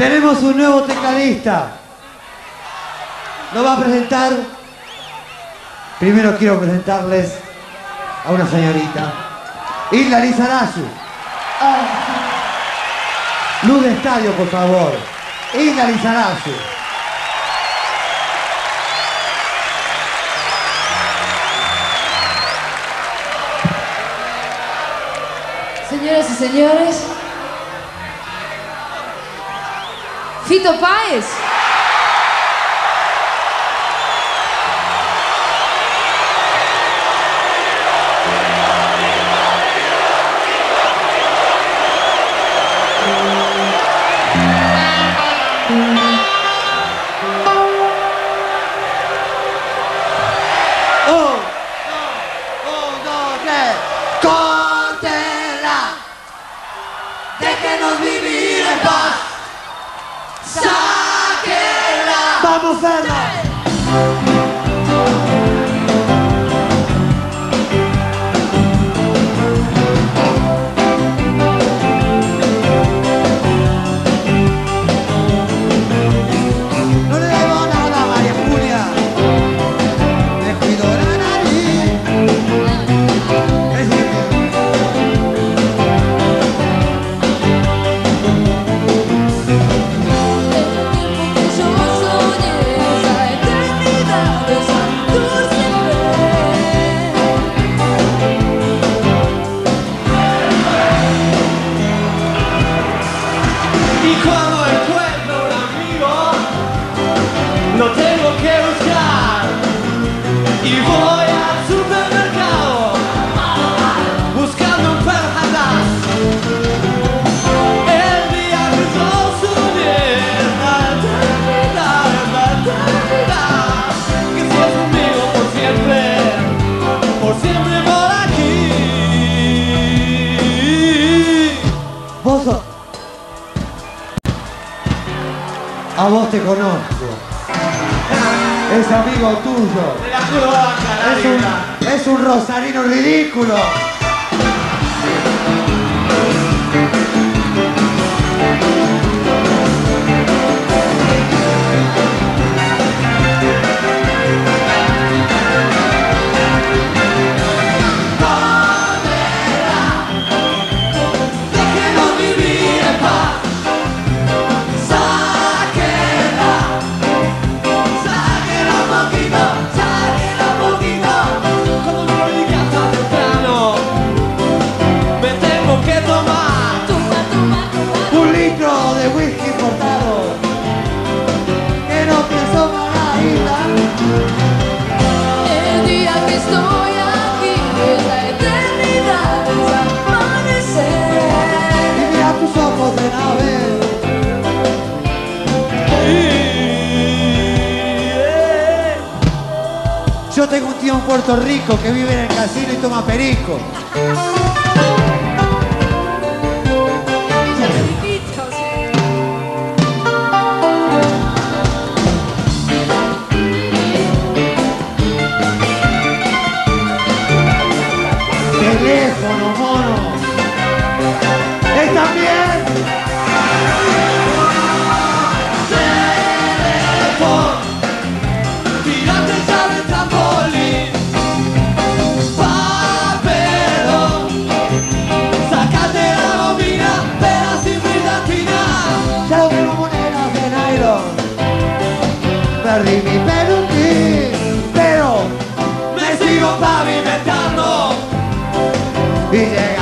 Tenemos un nuevo tecladista. Lo va a presentar. Primero quiero presentarles a una señorita. Isla Lizarazu. Luz de estadio, por favor. Isla Lizarazu. Señoras y señores. Fito Paz? Buzana! No tengo que buscar. Y voy al supermercado, buscando un perjadas. El día que yo la eternidad, la eternidad. Que seas conmigo por siempre, por siempre por aquí. A vos te conozco. Es amigo tuyo. Es un, es un rosarino ridículo. Yo tengo un tío en Puerto Rico que vive en el casino y toma perico. perdí mi peluquín, pero me sigo pavimentando. Y llega